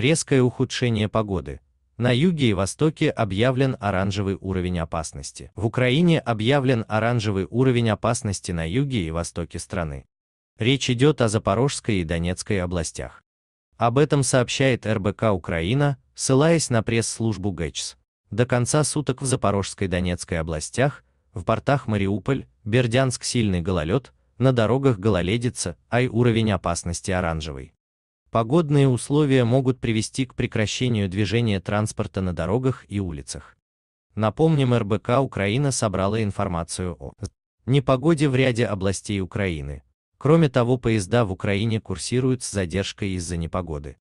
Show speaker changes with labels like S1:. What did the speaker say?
S1: Резкое ухудшение погоды. На юге и востоке объявлен оранжевый уровень опасности. В Украине объявлен оранжевый уровень опасности на юге и востоке страны. Речь идет о Запорожской и Донецкой областях. Об этом сообщает РБК Украина, ссылаясь на пресс-службу ГЭЧС. До конца суток в Запорожской и Донецкой областях, в портах Мариуполь, Бердянск сильный гололед, на дорогах гололедица, ай уровень опасности оранжевый. Погодные условия могут привести к прекращению движения транспорта на дорогах и улицах. Напомним, РБК Украина собрала информацию о непогоде в ряде областей Украины. Кроме того, поезда в Украине курсируют с задержкой из-за непогоды.